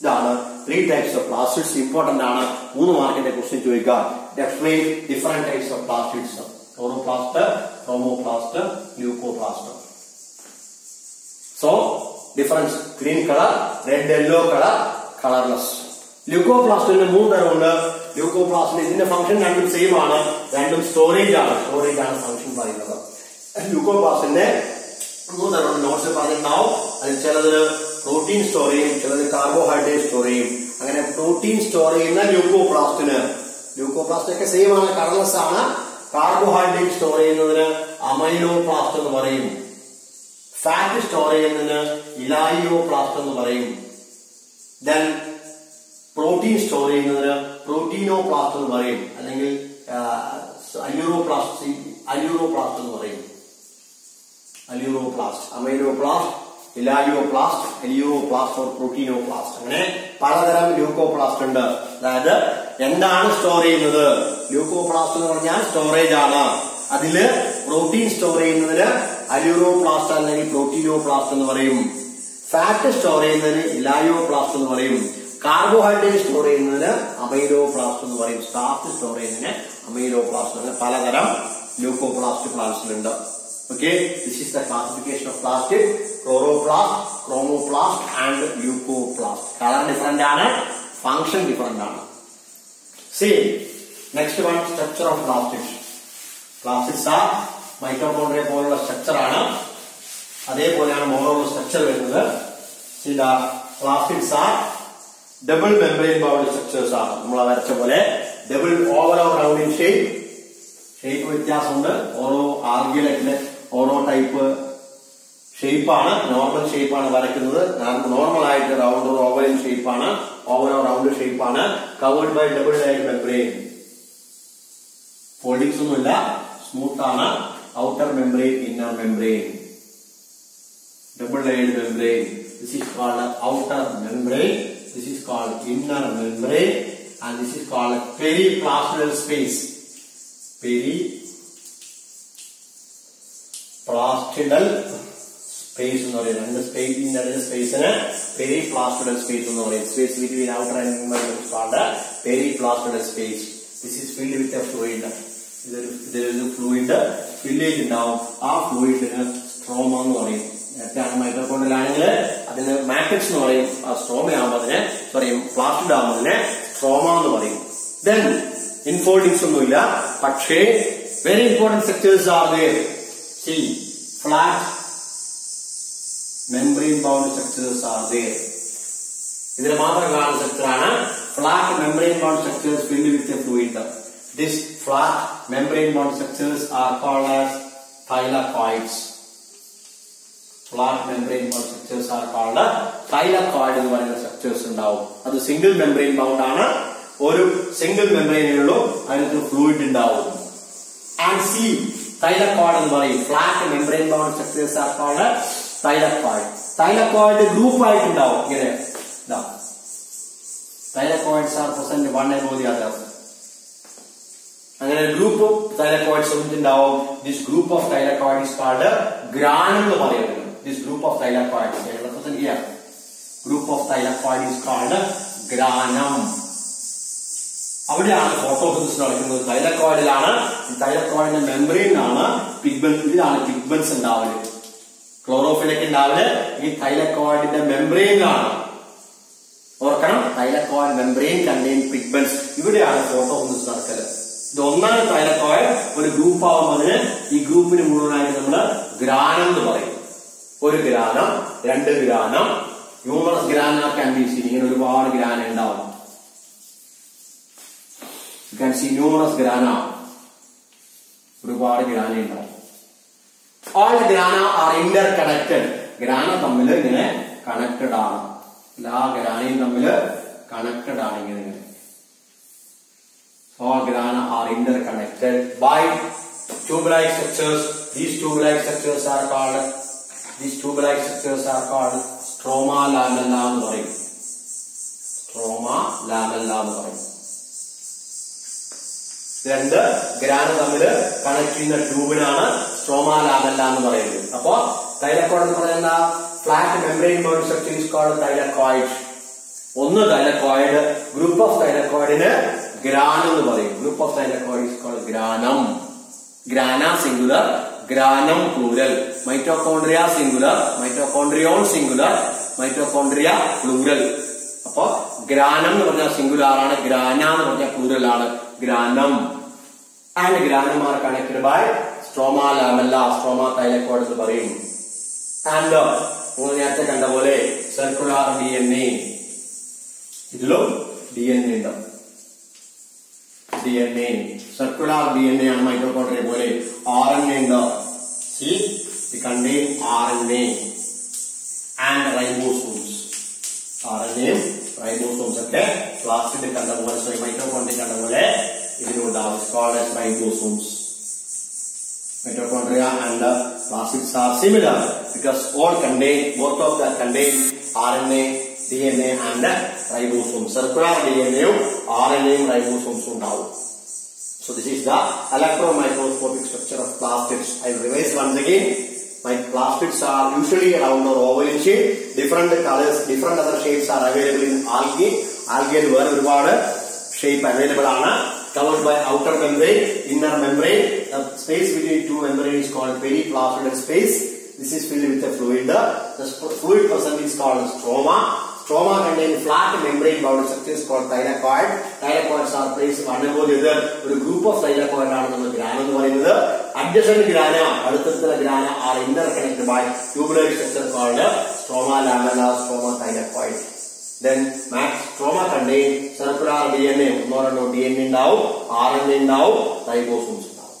ഇതാണ് three types of plastics important ആണ്. മൂന്ന് മാർക്കിന്റെ ക്വസ്റ്റ്യൻ ചോദിക്കാം. Explain different types of plastics chloroplast chromoplast leucoplast so difference green colour red yellow colour colourless ല്യൂക്കോപ്ലാസ്റ്റിന് മൂന്ന് തരമുണ്ട് ല്യൂക്കോപ്ലാസ്റ്റിന് ഇതിന്റെ ഫംഗ്ഷൻ രണ്ടും സെയിം ആണ്. രണ്ടും സ്റ്റോറേജ് ആണ്. സ്റ്റോറേജ് ആണ് ഫംഗ്ഷൻ പറയുന്നത്. ല്യൂക്കോപ്ലാസ്റ്റിന്റെ മൂന്ന് തരമുണ്ട് നോട്ട്സ് പറഞ്ഞിട്ടുണ്ടാവും. അതിൽ ചിലത് പ്രോട്ടീൻ സ്റ്റോർ ചെയ്യും ചിലത് കാർബോഹൈഡ്രേറ്റ് സ്റ്റോർ ചെയ്യും. അങ്ങനെ പ്രോട്ടീൻ സ്റ്റോർ ചെയ്യുന്ന ല്യൂക്കോപ്ലാസ്റ്റിന് ല്യൂക്കോപ്ലാസ്റ്റ് ഒക്കെ സെയിം ആണ് കളർലെസ് ആണ്. കാർബോഹൈഡ്രേറ്റ് സ്റ്റോർ ചെയ്യുന്നതിന് അമൈലോപ്ലാസ്റ്റ് എന്ന് പറയും. ഫാറ്റ് സ്റ്റോർ ചെയ്യുന്നതിന് ഇലായിയോപ്ലാസ്റ്റ് എന്ന് പറയും. ദൻ പ്രോട്ടീൻ സ്റ്റോർ ചെയ്യുന്നതിന് പ്രോട്ടീനോ പ്ലാസ്റ്റ് എന്ന് പറയും. അല്ലെങ്കിൽ അല്യൂറോപ്ലാസ്റ്റ് അല്യൂറോപ്ലാസ്റ്റ് എന്ന് പറയും. അല്യൂറോപ്ലാസ്റ്റ് അമൈനോപ്ലാസ്റ്റ് ഇലായോപ്ലാസ്റ്റ് എലിയോപ്ലാസ്റ്റ് ഓർ പ്രോട്ടീനോപ്ലാസ്റ്റ് അങ്ങനെ പലതരം ല്യൂക്കോപ്ലാസ്റ്റ് ഉണ്ട്. അതായത് എന്താണ് സ്റ്റോർ ചെയ്യുന്നത് ല്യൂക്കോപ്ലാസ്റ്റ് എന്ന് പറഞ്ഞാൽ സ്റ്റോറേജ് ആണ്. അതിൽ പ്രോട്ടീൻ സ്റ്റോർ ചെയ്യുന്നതിന് അല്യൂറോപ്ലാസ്റ്റ് അല്ലെങ്കിൽ പ്രോട്ടീനോപ്ലാസ്റ്റ് എന്ന് പറയും. ഫാറ്റ് സ്റ്റോർ ചെയ്യുന്നതിന് ഇലായോപ്ലാസ്റ്റ് എന്ന് പറയും. കാർബോഹൈഡ്രേറ്റ് സ്റ്റോർ ചെയ്യുന്നതിന് അമൈലോപ്ലാസ്റ്റ് എന്ന് പറയും. സ്റ്റാർച്ച് സ്റ്റോർ ചെയ്യുന്നതിന് അമൈലോപ്ലാസ്റ്റ് അങ്ങനെ പലതരം leucoplast പ്ലാസ്റ്റിലുണ്ട് okay this is the classification of plastic chloroplast chromoplast and leucoplast colour different ആണ്, ഫങ്ഷൻ ഡിഫറെന്റ് ആണ്. See next one structure of plastic plastics are mitochondria പോലുള്ള സ്ട്രക്ചറാണ് അതേപോലെയാണ് മോറോ സ്ട്രക്ചർ വരുന്നത്. ചില plastics are double membrane bound structures ആണ്. നമ്മൾ വരച്ച പോലെ ഡബിൾ ഓവറോ റൗണ്ടിങ് ഷേപ്പ് ഷേപ്പ് വ്യത്യാസമുണ്ട്. ഓരോ ആർഗ്യലറ്റിലെ ഓരോ ടൈപ്പ് ഷേപ്പാണ് നോർമൽ ഷേപ്പാണ് വരയ്ക്കുന്നത്. നോർമൽ ആയിട്ട് റൗണ്ട് ഓവൽ ഷേപ്പാണ് ഓവറോ റൗണ്ട് ഷേപ്പാണ് covered by double line membrane foldings ഒന്നുമില്ല. സ്മൂത്ത് ആണ് outer membrane inner membrane double line membrane this is called outer membrane this is called inner membrane and this is called periplasmal space periplastidal space എന്ന് പറയും രണ്ട് സ്പേസിന്റെ രണ്ട് സ്പേസിന് പെരി പ്ലാസ്റ്റിഡൽ സ്പേസ് എന്ന് പറയും space between outer and periplastidal space this is filled with a fluid ഇതൊരു ഇതൊരു ഫ്ലൂയിഡ് ഫില്ലേജ് ഉണ്ടാവും ആ ഫ്ലൂയിഡിന് സ്ട്രോമ എന്ന് പറയും. നേരത്തെയാണ് മൈക്രോഫോണിലാണെങ്കിൽ അതിന് മാട്രിക്സ് എന്ന് പറയും. ആ സ്ട്രോമ ആകുമ്പോൾ പറയും പ്ലാസ്റ്റിഡ് ആകുമ്പോൾ സ്ട്രോമ എന്ന് പറയും. ദെൻ ഇൻഫോൾഡിങ്സ് ഒന്നുമില്ല. പക്ഷേ very important sectors are there see flat membrane bound structures are there. ഇതിൽ മാത്രം കാണുന്ന സ്ട്രക്ചറാണ് flat membrane bound structures filled with fluid this flat membrane bound structures are called as thylakoids flat membrane bound structures are called thylakoid എന്ന് പറയുന്ന സ്ട്രക്ചേഴ്സ് ഉണ്ടാവും. അത് സിംഗിൾ മെംബ്രെയിൻ ബൗണ്ട് ആണ്. ഒരു സിംഗിൾ മെംബ്രെയിനേ ഉള്ളൂ അതിനകത്ത് ഫ്ലൂയിഡ് ഉണ്ടാവും. ആൻഡ് സി തൈലക്കോയിഡ് എന്ന് പറയും. Flat membrane bound structures are called thylakoid thylakoid group ആയിട്ടുണ്ടാവും. ഇങ്ങനെ. Thylakoids are present one above the other അങ്ങനെ ഗ്രൂപ്പ് ഓഫ് തൈലക്കോയിഡ്സ് ഉണ്ടാവും. This group of thylakoid is called granum എന്ന് പറയുന്നത്. ദിസ് ഗ്രൂപ്പ് ഓഫ് തൈലക്കോയിഡ്സ് എളുപ്പത്തിൽ group of thylakoid called granum അവിടെയാണ് ഫോട്ടോസിസ് നടക്കുന്നത്. തൈലക്കോയിഡിലാണ് തൈലക്കോയിഡിന്റെ മെമ്പറീനാണ് പിഗ്മെന്റിലാണ് പിഗ്മെന്റ്സ് ഉണ്ടാവൽ. ക്ലോറോഫിലൊക്കെ ഉണ്ടാവൽ ഈ തൈലക്കോയിഡിന്റെ മെമ്പറീനിലാണ് ഓർക്കണം തൈലക്കോയിഡ് മെമ്പറീൻ കണ്ടെയ്ൻ പിഗ്മെന്റ്സ് ഇവിടെയാണ് ഫോട്ടോസിസ് നടക്കൽ. ഇത് ഒന്നാണ് തൈലക്കോയിഡ് ഒരു ഗ്രൂപ്പ് ആവുന്നതിന് ഈ ഗ്രൂപ്പിന് മുഴുവനായിട്ട് നമ്മൾ ഗ്രാനം എന്ന് പറയും. ഒരു ഗ്രാനം രണ്ട് granum numerous grana can be seen ഇങ്ങനെ ഒരുപാട് ഗ്രാന ഉണ്ടാവും. ക്യാൻ സി ന്യൂമറസ് ഗ്രാന ഒരുപാട് ഗ്രാന ഉണ്ടാവും. All grana are interconnected grana തമ്മിൽ ഇങ്ങനെ കണക്റ്റഡ് ആണ്. എല്ലാ ഗ്രാനയും തമ്മിൽ കണക്റ്റഡ് ആണ് ഇങ്ങനെ. All grana are interconnected by tube-like structures. These tube-like structures are called these tube-like structures are called stroma lamella എന്ന് പറയും stroma lamella എന്ന് പറയും രണ്ട് ഗ്രാന തമ്മിൽ കണക്ട് ചെയ്യുന്ന ട്യൂബിനാണ് സ്ട്രോമ ലാമല്ല എന്ന് പറയുന്നത് അപ്പോ തൈലക്കോഡ് എന്ന് പറയുന്ന flat membrane body structure called thylakoid ഒന്ന് തൈലക്കോയിഡ് ഗ്രൂപ്പ് ഓഫ് തൈലക്കോയിഡിന് ഗ്രാനം എന്ന് പറയും. Group of thylakoid call granum. Grana singular granum plural mitochondria singular mitochondrion singular mitochondria plural അപ്പോ ഗ്രാനം എന്ന് പറഞ്ഞാൽ സിംഗുലാർ ആണ് ഗ്രാന എന്ന് പറഞ്ഞാൽ പ്ലൂരൽ ആണ്. Granum. And granum are connected by stroma lamella stroma thylakoid എന്ന് പറയും. ആൻഡ് മൂന്ന് നേരത്തെ കണ്ട പോലെ സർക്കുലാർ ഡി എൻ എ ഇതിലും ഡി എൻ എ ഉണ്ട് D N A circular D N A ആണ് മൈറ്റോകോൺഡ്രിയ പോലെ ആർ എൻ എ ഉണ്ട് സി ഇത് contain R N A and ribosomes R N എയും റൈബോസോംസ് ഒക്കെ പ്ലാസ്റ്റിക് കണ്ട പോലെ സോറി മൈറ്റോകോൺഡ്രിയ കണ്ട പോലെ ഇതിനുണ്ടാവും called as ribosomes mitochondria and uh, plastids are similar because all contain both of them contain RNA, DNA and uh, ribosome. Circular DNA യും RNA യും ribosomes ഉണ്ടാവും. So this is the electromicroscopic structure of plastids. I will revise once again. My plastids are usually round or oval in shape. Different colors, different other shapes are available in algae. Algae വേറെ ഒരുപാട് shape available ആണ്. Covered by outer membrane, inner membrane. The space between two membranes is called periplastid space. This is filled with a fluid. The sp- fluid present is called stroma. Stroma contain flat membrane bound structures called thylakoid. Thylakoids are placed above the other. ഒരു ഗ്രൂപ്പ് ഓഫ് തൈലക്കോയിഡ് ആണ് നമ്മൾ ഗ്രാനം എന്ന് പറയുന്നത് അഡ്ജസന്റ് ഗ്രാന അടുത്തുള്ള grana are interconnect by tubular structure called stroma lamella stroma thylakoid then max stroma contain circular D N A ഒന്നോ രണ്ടോ ഡി എൻ എ ഉണ്ടാവും ആർ എൻ എ ഉണ്ടാവും റൈബോസോംസ് ഉണ്ടാവും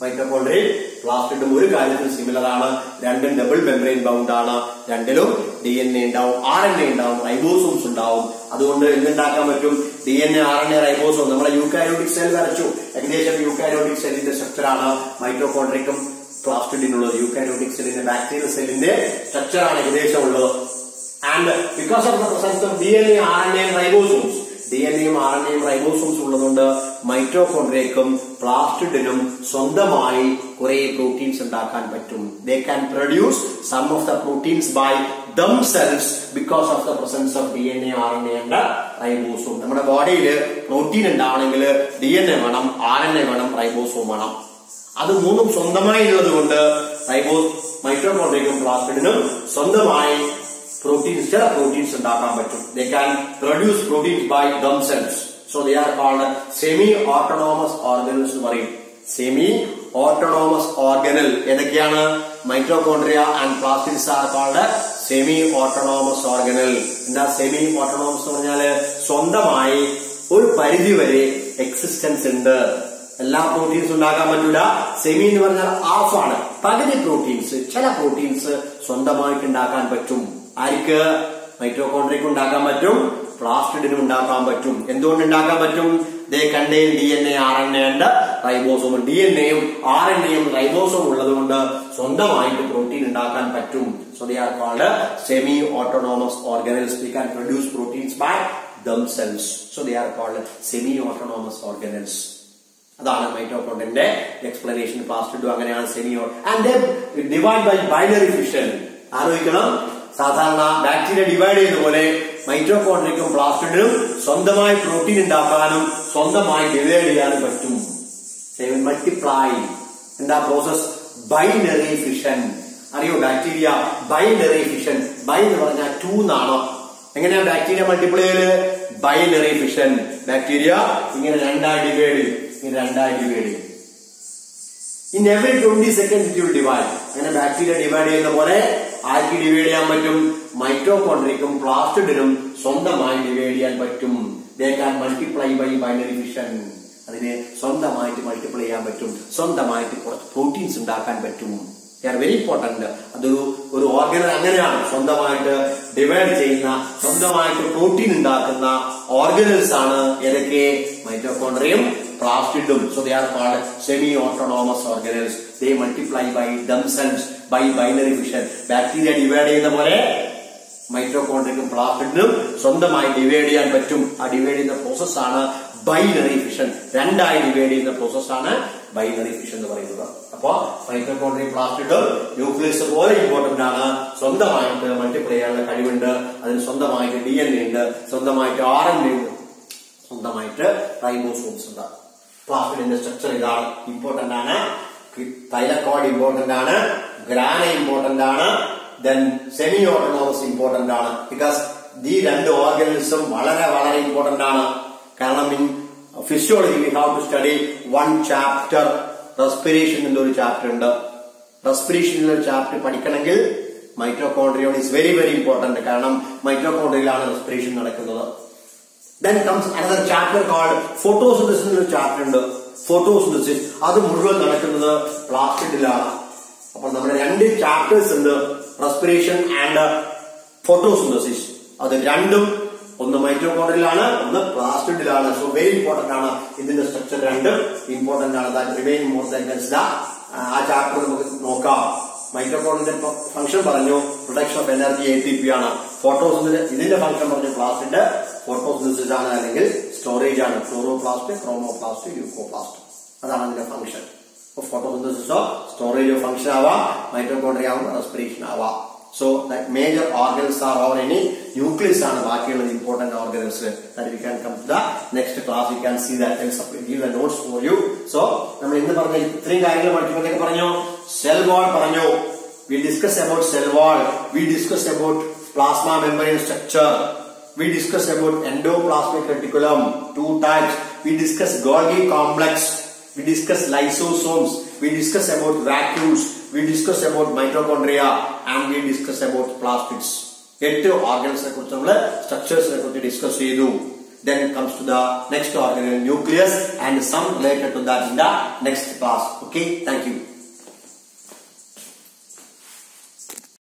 മൈറ്റോകോൺഡ്രിയൽ പ്ലാസ്റ്റിഡും ഒരു കാര്യത്തിൽ സിമിലർ ആണ്. രണ്ടും ഡബിൾ മെംബ്രെയിൻ ബൗണ്ട് ആണ്. രണ്ടിലും ഡി എൻ എ ഉണ്ടാവും ആർ എൻ എ ഉണ്ടാവും റൈബോസോംസ് ഉണ്ടാവും. അതുകൊണ്ട് എന്തുണ്ടാക്കാൻ പറ്റും? D N A R N A ribosome നമ്മളെ യൂക്കാരോട്ടിക് സെൽ വരച്ചു. ഏകദേശം യൂക്കാരോട്ടിക് സെല്ലിന്റെ സ്ട്രക്ചറാണ് മൈക്രോകോൺട്രിക്കും പ്ലാസ്റ്റിഡിനുള്ളത് യൂക്കാരോട്ടിക് സെല്ലിന്റെ ബാക്ടീരിയൽ സെല്ലിന്റെ സ്ട്രക്ചറാണ് ഏകദേശം ഉള്ളത്. And because of the presence of D N A R N A ribosomes D N എയും ആർ എൻ എയും റൈബോസോംസ് ഉള്ളതുകൊണ്ട് മൈക്രോകോൺട്രിയക്കും പ്ലാസ്റ്റിഡിനും സ്വന്തമായി കുറെ പ്രോട്ടീൻസ് ഉണ്ടാക്കാൻ പറ്റും. They can produce some of the proteins by themselves because of the presence of D N A R N A and ribosome നമ്മുടെ ബോഡിയിൽ പ്രോട്ടീൻ ഉണ്ടാവണമെങ്കിൽ ഡി എൻ എ വേണം ആർ എൻ എ വേണം റൈബോസോം വേണം. അത് മൂന്നും സ്വന്തമായി ഉള്ളത് കൊണ്ട് റൈബോ മൈക്രോമോട്രിക്കും പ്ലാസ്റ്റിഡിനും സ്വന്തമായി പ്രോട്ടീൻസ് ചില പ്രോട്ടീൻസ് ഉണ്ടാക്കാൻ പറ്റും. They can produce proteins by them themselves so they are called semi autonomous organelles എന്ന് പറയും. സെമി ഓട്ടോണോമസ് ഓർഗനൽ ഏതൊക്കെയാണ്? Mitochondria and plastids are called semi autonomous organelle എന്താ സെമി ഓട്ടോണോമസ് എന്ന് പറഞ്ഞാൽ? സ്വന്തമായി ഒരു പരിധി വരെ എക്സിസ്റ്റൻസ് ഉണ്ട്. എല്ലാ പ്രോട്ടീൻസ് ഉണ്ടാക്കാൻ പറ്റൂല. സെമി എന്ന് പറഞ്ഞാൽ ഹാഫ് ആണ്. പകുതി പ്രോട്ടീൻസ് ചില പ്രോട്ടീൻസ് സ്വന്തമായിട്ട് ഉണ്ടാക്കാൻ പറ്റും. ആർക്ക്? മൈറ്റോകോൺട്രിയക്ക് ഉണ്ടാക്കാൻ പറ്റും. പ്ലാസ്റ്റിഡിനും ഉണ്ടാക്കാൻ പറ്റും. എന്തുകൊണ്ട് ഉണ്ടാക്കാൻ പറ്റും? They contain D N A R N A ഉണ്ട്. റൈബോസോം ഡി എൻ എയും ആർ എൻ എയും റൈബോസോം ഉള്ളത് കൊണ്ട് സ്വന്തമായിട്ട് പ്രോട്ടീൻ ഉണ്ടാക്കാൻ പറ്റും. So they are called semi autonomous organelles the can produce proteins by themselves. So they are called semi autonomous organelles. അതാണ് മൈറ്റോകോണ്ടിന്റെ എക്സ്പ്ലനേഷൻ പാസ്റ്റ് ടു അങ്ങനെയാണ് semi and divide by binary fission ആലോചിക്കണം. സാധാരണ ബാക്ടീരിയ ഡിവൈഡ് ചെയ്യുന്ന പോലെ മൈറ്റോകോൺട്രിക്കും പ്ലാസ്റ്റിഡിനും സ്വന്തമായി പ്രോട്ടീൻ ഉണ്ടാക്കാനും സ്വന്തമായി ഡിവൈഡ് ചെയ്യാനും പറ്റും. മൾട്ടിപ്ലൈ. എന്താ പ്രോസസ്? ബൈനറി ഫിഷൻ അറിയോ? ബാക്ടീരിയ ബൈനറി ഫിഷൻ ബൈ എന്ന് പറഞ്ഞാൽ ടു എന്നാണോ? എങ്ങനെയാ ബാക്ടീരിയ മൾട്ടിപ്ലൈ ചെയ്യൽ? ബൈനറി ഫിഷൻ ബാക്ടീരിയ ഇങ്ങനെ രണ്ടായി ഡിവൈഡ് ചെയ്യും. ഇങ്ങനെ രണ്ടായി ഡിവൈഡ് ചെയ്യും. In every twenty second it divide അങ്ങനെ ബാക്ടീരിയ ഡിവൈഡ് ചെയ്യുന്ന പോലെ ആർക്ക് ഡിവൈഡ് ചെയ്യാൻ പറ്റും? മൈറ്റോകോൺട്രിക്കും പ്ലാസ്റ്റിഡിനും സ്വന്തമായി ഡിവൈഡ് ചെയ്യാൻ പറ്റും. They can multiply by binary fission അതിനെ സ്വന്തമായിട്ട് മൾട്ടിപ്ലൈ ചെയ്യാൻ പറ്റും. സ്വന്തമായിട്ട് കുറച്ച് പ്രോട്ടീൻസ് ഉണ്ടാക്കാൻ പറ്റും. വെരി ഇമ്പോർട്ടന്റ് അതൊരു ഒരു ഓർഗൻ അങ്ങനെയാണ്. സ്വന്തമായിട്ട് ഡിവൈഡ് ചെയ്യുന്ന സ്വന്തമായിട്ട് പ്രോട്ടീൻ ഉണ്ടാക്കുന്ന ഓർഗനൽസ് ആണ് ഏതൊക്കെ? മൈറ്റോകോൺട്രിയും പ്ലാസ്റ്റിഡും so they are called semi autonomous organelles they multiply by themselves by binary fission bacteria divide ചെയ്യുന്ന പോലെ മൈറ്റോകോൺട്രിക്കും പ്ലാഫിഡിനും സ്വന്തമായി ഡിവൈഡ് ചെയ്യാൻ പറ്റും. ആ ഡിവൈഡ് ചെയ്യുന്ന പ്രോസസ്സാണ് ബൈനറി ഫിഷൻ രണ്ടായി ഡിവൈഡ് ചെയ്യുന്ന പ്രോസസ്സാണ് ബൈനറി ഫിഷൻ എന്ന് പറയുന്നത്. അപ്പോ മൈറ്റോകോൺട്രി പ്ലാസ്റ്റിഡ് ന്യൂക്ലിയസ് പോലെ ഇമ്പോർട്ടന്റ് ആണ്. സ്വന്തമായിട്ട് മൾട്ടിപ്ലൈ ചെയ്യാനുള്ള കഴിവുണ്ട്. അതിന് സ്വന്തമായിട്ട് ഡി എൻ എ ഉണ്ട്. സ്വന്തമായിട്ട് ആർ എൻ എ ഉണ്ട്. സ്വന്തമായിട്ട് റൈബോസോംസ് ഉണ്ട്. പ്ലാസ്റ്റിഡിന്റെ സ്ട്രക്ചർ ഇതാണ് ഇമ്പോർട്ടന്റ് ആണ്. തൈലക്കോഡ് ഇമ്പോർട്ടന്റ് ആണ്. ഗ്രാന ഇമ്പോർട്ടന്റ് ആണ്. ദെൻ സെമി ഓട്ടോണോമസ് ഇമ്പോർട്ടന്റ് ആണ്. ബിക്കോസ് ഈ രണ്ട് ഓർഗനിസം വളരെ വളരെ ഇമ്പോർട്ടന്റ് ആണ്. കാരണം in physiology we have to study one chapter respiration എന്നൊരു ചാപ്റ്റർ ഉണ്ട്. റെസ്പിറേഷൻ എന്നൊരു ചാപ്റ്റർ പഠിക്കണമെങ്കിൽ mitochondrion is very very important കാരണം മൈക്രോകോൺഡ്രിയിലാണ് റെസ്പിറേഷൻ നടക്കുന്നത്. Then comes another chapter called photosynthesis എന്നൊരു ചാപ്റ്റർ ഉണ്ട്. ഫോട്ടോസിന്തസിസ് അത് മുഴുവൻ നടക്കുന്നത് പ്ലാസ്റ്റിഡിലാണ് അപ്പൊ നമ്മുടെ രണ്ട് ചാപ്റ്റേഴ്സ് ഉണ്ട്. റെസ്പിറേഷൻ ആൻഡ് ഫോട്ടോസിന്തസിസ് അത് രണ്ടും ഒന്ന് മൈറ്റോകോൺട്രിയിലാണ് ഒന്ന് പ്ലാസ്റ്റിഡിലാണ് സോ വെരി ഇമ്പോർട്ടന്റ് ആണ് ഇതിന്റെ സ്ട്രക്ചർ രണ്ടും. ഇമ്പോർട്ടന്റ് ആണ്. That remain more than consider ആ ചാപ്റ്റർ നമുക്ക് നോക്കാം. മൈറ്റോകോണിന്റെ ഫംഗ്ഷൻ പറഞ്ഞു production of energy A T P ആണ്. ഫോട്ടോസിന്റെ ഇതിന്റെ ഫംഗ്ഷൻ പറഞ്ഞു പ്ലാസ്റ്റിന്റെ ഫോട്ടോസിന്തസിസ് ആണ് അല്ലെങ്കിൽ സ്റ്റോറേജ് ആണ്. ക്ലോറോപ്ലാസ്റ്റ് ക്രോമോപ്ലാസ്റ്റ് യൂക്കോപ്ലാസ്റ്റ് അതാണ് അതിന്റെ ഫംഗ്ഷൻ ഫോട്ടോസിന്തസിസോ സ്റ്റോറേജോ ഫംഗ്ഷൻ ആവാം മൈറ്റോകോൺട്രി ആവാം റെസ്പിറേഷൻ ആവാം. So major organs are or any nucleus ആണ് ബാക്കിയുള്ള important organs we can come to the next class you can see that give the notes for you so നമ്മൾ ഇന്ന് പറഞ്ഞ ഇത്രയും കാര്യങ്ങൾ പഠിക്കുമ്പോഴത്തേക്ക് പറഞ്ഞു സെൽ വാൾ പറഞ്ഞു. We discuss about cell wall we discuss about plasma membrane structure we discussed about endoplasmic reticulum two types. We discussed golgi complex. we discussed lysosomes we discussed about vacuoles we discussed about mitochondria and we discussed about plastids എട്ട് ഓർഗൻസിനെ കുറിച്ച് നമ്മൾ സ്ട്രക്ചേഴ്സിനെ കുറിച്ച് ഡിസ്കസ് ചെയ്തു then comes to the next organelle nucleus and some related to that in the next class okay thank you